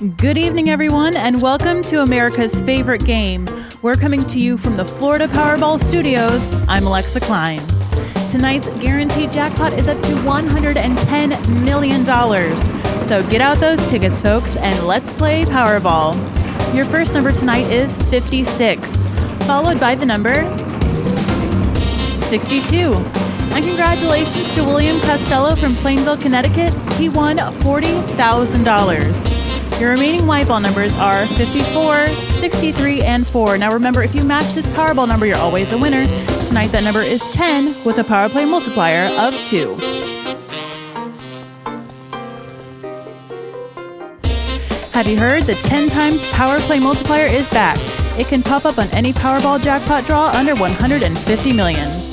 Good evening, everyone, and welcome to America's favorite game. We're coming to you from the Florida Powerball Studios. I'm Alexa Klein. Tonight's guaranteed jackpot is up to $110 million. So get out those tickets, folks, and let's play Powerball. Your first number tonight is 56, followed by the number 62. And congratulations to William Costello from Plainville, Connecticut. He won $40,000. Your remaining white ball numbers are 54, 63, and 4. Now remember, if you match this Powerball number, you're always a winner. Tonight, that number is 10 with a power play multiplier of 2. Have you heard? The 10 times power play multiplier is back. It can pop up on any Powerball jackpot draw under 150 million.